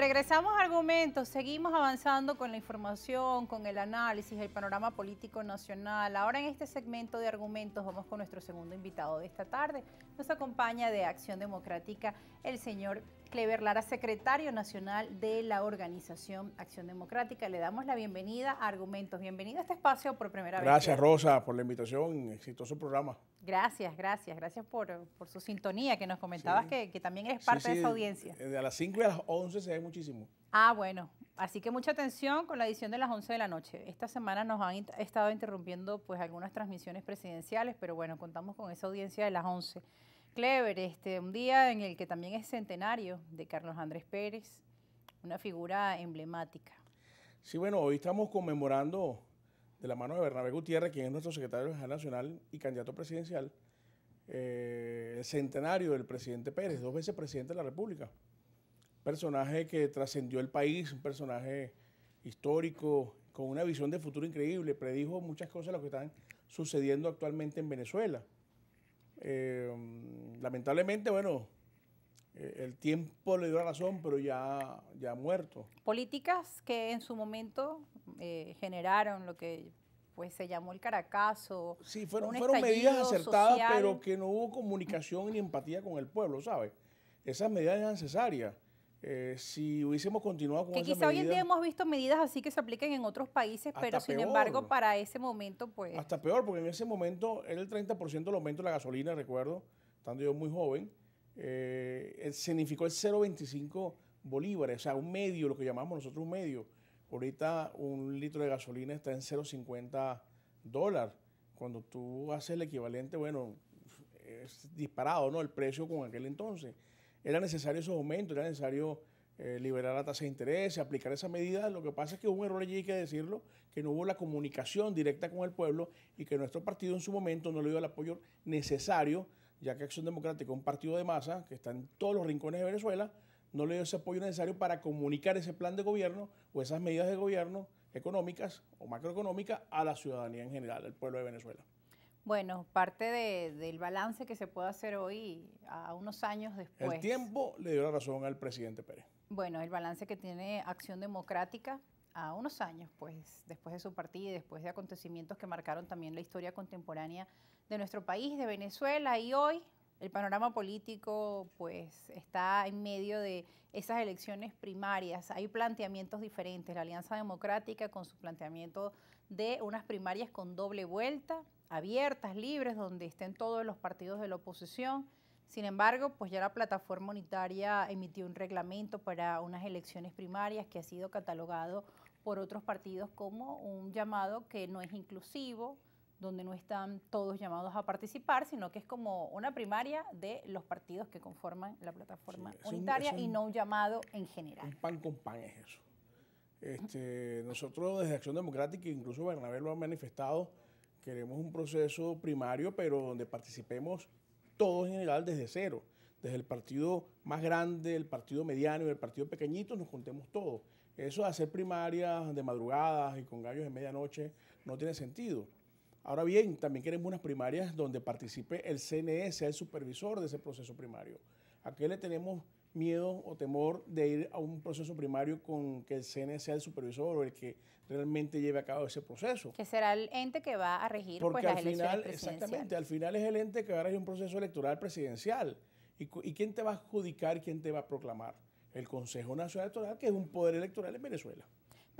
Regresamos a argumentos, seguimos avanzando con la información, con el análisis, el panorama político nacional. Ahora en este segmento de argumentos vamos con nuestro segundo invitado de esta tarde. Nos acompaña de Acción Democrática el señor Clever Lara, secretario nacional de la organización Acción Democrática. Le damos la bienvenida a Argumentos. Bienvenido a este espacio por primera vez. Gracias, Rosa, por la invitación. Exitoso programa. Gracias, gracias. Gracias por, su sintonía, que nos comentabas que, también eres parte de esa audiencia. De a las 5 y a las 11 se ve muchísimo. Ah, bueno. Así que mucha atención con la edición de las 11 de la noche. Esta semana nos han estado interrumpiendo pues algunas transmisiones presidenciales, pero bueno, contamos con esa audiencia de las 11. Clever, este, un día en el que también es centenario de Carlos Andrés Pérez, una figura emblemática. Sí, bueno, hoy estamos conmemorando de la mano de Bernabé Gutiérrez, quien es nuestro secretario general nacional y candidato presidencial, eh, el centenario del presidente Pérez, dos veces presidente de la República. Personaje que trascendió el país, un personaje histórico, con una visión de futuro increíble, predijo muchas cosas de lo que están sucediendo actualmente en Venezuela. Eh, lamentablemente, bueno, eh, el tiempo le dio la razón, pero ya, ya ha muerto. Políticas que en su momento eh, generaron lo que pues se llamó el Caracazo. Sí, fueron, fueron medidas acertadas, pero que no hubo comunicación ni empatía con el pueblo, ¿sabes? Esas medidas eran necesarias. Eh, si hubiésemos continuado con Que quizá hoy en día hemos visto medidas así que se apliquen en otros países, pero sin embargo para ese momento pues... Hasta peor, porque en ese momento era el 30% del aumento de la gasolina, recuerdo, estando yo muy joven, eh, significó el 0,25 bolívares, o sea, un medio, lo que llamamos nosotros un medio. Ahorita un litro de gasolina está en 0,50 dólares. Cuando tú haces el equivalente, bueno, es disparado, ¿no? El precio con aquel entonces. Era necesario esos aumentos, era necesario eh, liberar la tasa de interés, aplicar esas medidas. Lo que pasa es que hubo un error allí, hay que decirlo, que no hubo la comunicación directa con el pueblo y que nuestro partido en su momento no le dio el apoyo necesario, ya que Acción Democrática, un partido de masa que está en todos los rincones de Venezuela, no le dio ese apoyo necesario para comunicar ese plan de gobierno o esas medidas de gobierno económicas o macroeconómicas a la ciudadanía en general, al pueblo de Venezuela. Bueno, parte del balance que se puede hacer hoy, a unos años después. El tiempo le dio la razón al presidente Pérez. Bueno, el balance que tiene Acción Democrática a unos años, pues, después de su partida y después de acontecimientos que marcaron también la historia contemporánea de nuestro país, de Venezuela, y hoy el panorama político, pues, está en medio de esas elecciones primarias. Hay planteamientos diferentes. La Alianza Democrática con su planteamiento de unas primarias con doble vuelta, abiertas, libres, donde estén todos los partidos de la oposición. Sin embargo, pues ya la plataforma unitaria emitió un reglamento para unas elecciones primarias que ha sido catalogado por otros partidos como un llamado que no es inclusivo, donde no están todos llamados a participar, sino que es como una primaria de los partidos que conforman la plataforma unitaria y no un llamado en general. Un pan con pan es eso. Este, nosotros desde Acción Democrática, incluso Bernabé lo ha manifestado, Queremos un proceso primario, pero donde participemos todos en general desde cero. Desde el partido más grande, el partido mediano y el partido pequeñito, nos contemos todos. Eso de hacer primarias de madrugadas y con gallos de medianoche no tiene sentido. Ahora bien, también queremos unas primarias donde participe el CNE, sea el supervisor de ese proceso primario. ¿A qué le tenemos miedo o temor de ir a un proceso primario con que el CNE sea el supervisor o el que realmente lleve a cabo ese proceso. Que será el ente que va a regir pues, Porque al final, exactamente, al final es el ente que va a regir un proceso electoral presidencial. ¿Y, ¿Y quién te va a adjudicar quién te va a proclamar? El Consejo Nacional Electoral, que es un poder electoral en Venezuela.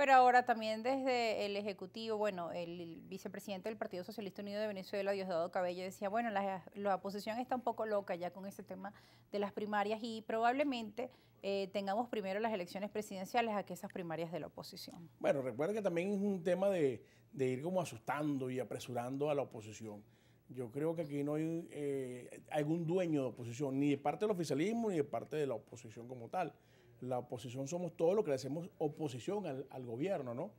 Pero ahora también desde el Ejecutivo, bueno, el vicepresidente del Partido Socialista Unido de Venezuela, Diosdado Cabello, decía, bueno, la, oposición está un poco loca ya con ese tema de las primarias y probablemente eh, tengamos primero las elecciones presidenciales a que esas primarias de la oposición. Bueno, recuerda que también es un tema de, ir como asustando y apresurando a la oposición. Yo creo que aquí no hay eh, algún dueño de oposición, ni de parte del oficialismo ni de parte de la oposición como tal la oposición somos todos los que le hacemos oposición al, gobierno, ¿no?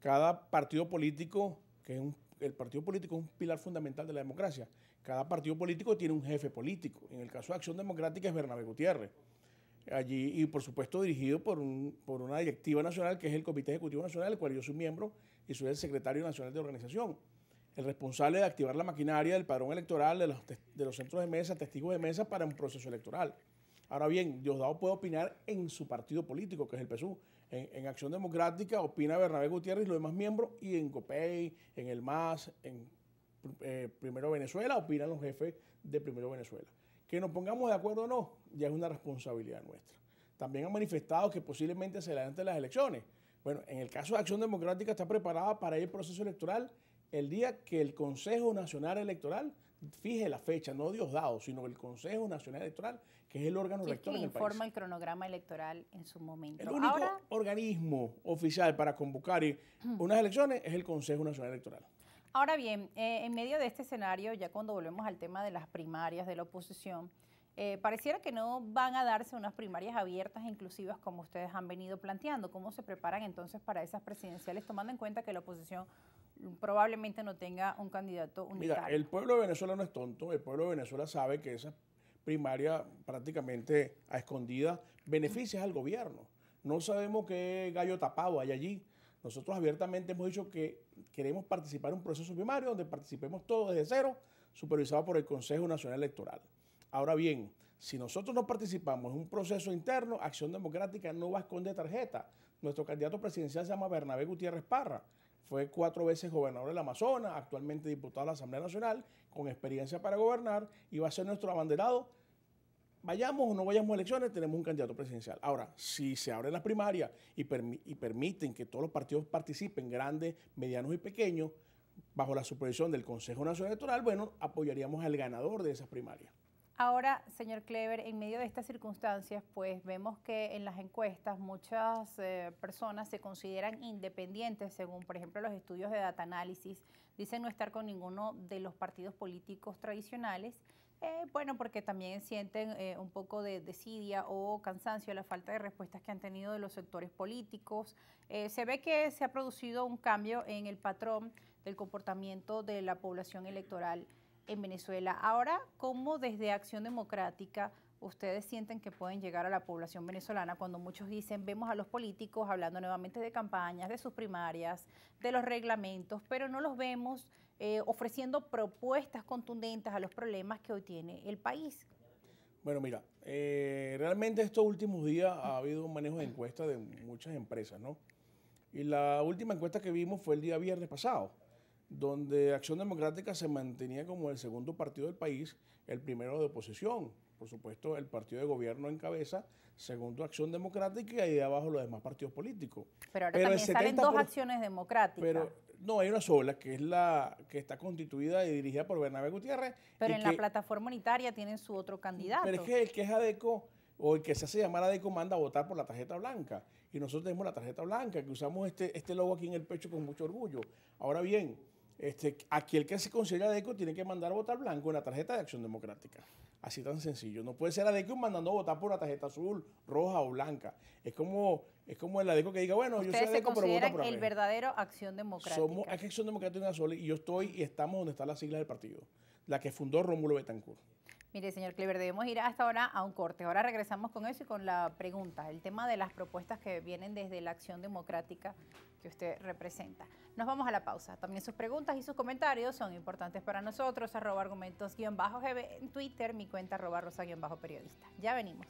Cada partido político, que es el partido político es un pilar fundamental de la democracia, cada partido político tiene un jefe político. En el caso de Acción Democrática es Bernabé Gutiérrez. Allí, y por supuesto dirigido por, por una directiva nacional que es el Comité Ejecutivo Nacional, del cual yo soy miembro y soy el secretario nacional de organización. El responsable de activar la maquinaria del padrón electoral de los, de los centros de mesa, testigos de mesa para un proceso electoral. Ahora bien, Diosdado puede opinar en su partido político, que es el PSU. En, Acción Democrática opina Bernabé Gutiérrez y los demás miembros, y en COPEI, en el MAS, en eh, Primero Venezuela, opinan los jefes de Primero Venezuela. Que nos pongamos de acuerdo o no, ya es una responsabilidad nuestra. También han manifestado que posiblemente se adelanten las elecciones. Bueno, en el caso de Acción Democrática está preparada para el proceso electoral el día que el Consejo Nacional Electoral fije la fecha, no Diosdado, sino el Consejo Nacional Electoral, que es el órgano rector en el informa el cronograma electoral en su momento. El único organismo oficial para convocar unas elecciones es el Consejo Nacional Electoral. Ahora bien, eh, en medio de este escenario, ya cuando volvemos al tema de las primarias de la oposición, eh, pareciera que no van a darse unas primarias abiertas e inclusivas como ustedes han venido planteando. ¿Cómo se preparan entonces para esas presidenciales, tomando en cuenta que la oposición probablemente no tenga un candidato unitario? Mira, el pueblo de Venezuela no es tonto. El pueblo de Venezuela sabe que esa primaria prácticamente a escondida beneficia al gobierno. No sabemos qué gallo tapado hay allí. Nosotros abiertamente hemos dicho que queremos participar en un proceso primario donde participemos todos desde cero, supervisado por el Consejo Nacional Electoral. Ahora bien, si nosotros no participamos en un proceso interno, Acción Democrática no va a esconder tarjeta. Nuestro candidato presidencial se llama Bernabé Gutiérrez Parra. Fue cuatro veces gobernador del Amazonas, actualmente diputado de la Asamblea Nacional, con experiencia para gobernar y va a ser nuestro abanderado. Vayamos o no vayamos a elecciones, tenemos un candidato presidencial. Ahora, si se abren las primarias y, y permiten que todos los partidos participen, grandes, medianos y pequeños, bajo la supervisión del Consejo Nacional Electoral, bueno, apoyaríamos al ganador de esas primarias. Ahora, señor Clever, en medio de estas circunstancias, pues vemos que en las encuestas muchas eh, personas se consideran independientes, según por ejemplo los estudios de data análisis, dicen no estar con ninguno de los partidos políticos tradicionales. Eh, bueno, porque también sienten eh, un poco de desidia o cansancio a la falta de respuestas que han tenido de los sectores políticos. se ve que se ha producido un cambio en el patrón del comportamiento de la población electoral en Venezuela. Ahora, ¿cómo desde Acción Democrática ustedes sienten que pueden llegar a la población venezolana cuando muchos dicen, vemos a los políticos hablando nuevamente de campañas, de sus primarias, de los reglamentos, pero no los vemos eh, ofreciendo propuestas contundentes a los problemas que hoy tiene el país? Bueno, mira, eh, realmente estos últimos días ha habido un manejo de encuestas de muchas empresas, ¿no? Y la última encuesta que vimos fue el día viernes pasado donde Acción Democrática se mantenía como el segundo partido del país, el primero de oposición. Por supuesto, el partido de gobierno en cabeza, segundo Acción Democrática y de abajo los demás partidos políticos. Pero ahora también salen dos acciones democráticas. Pero no, hay una sola, que es la que está constituida y dirigida por Bernabé Gutiérrez. Pero en la plataforma unitaria tienen su otro candidato. Pero es que el que es ADECO o el que se hace llamar ADECO manda a votar por la tarjeta blanca. Y nosotros tenemos la tarjeta blanca, que usamos este, este logo aquí en el pecho con mucho orgullo. Ahora bien, este, aquel que se considera ADECO tiene que mandar a votar blanco en la tarjeta de Acción Democrática. Así tan sencillo. No puede ser ADECO mandando a votar por una tarjeta azul, roja o blanca. Es como, es como el ADECO que diga, bueno, yo soy ADECO, pero vota por el verdadero Acción Democrática. Somos Acción Democrática una sola y yo estoy y estamos donde están las siglas del partido. La que fundó Rómulo Betancourt. Mire, señor Clever, debemos ir hasta ahora a un corte. Ahora regresamos con eso y con la pregunta, el tema de las propuestas que vienen desde la acción democrática que usted representa. Nos vamos a la pausa. También sus preguntas y sus comentarios son importantes para nosotros. Arroba argumentos-gb en Twitter, mi cuenta arroba rosa-periodista. Ya venimos.